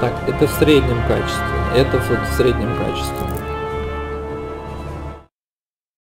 Так, это в среднем качестве. Это вот в среднем качестве.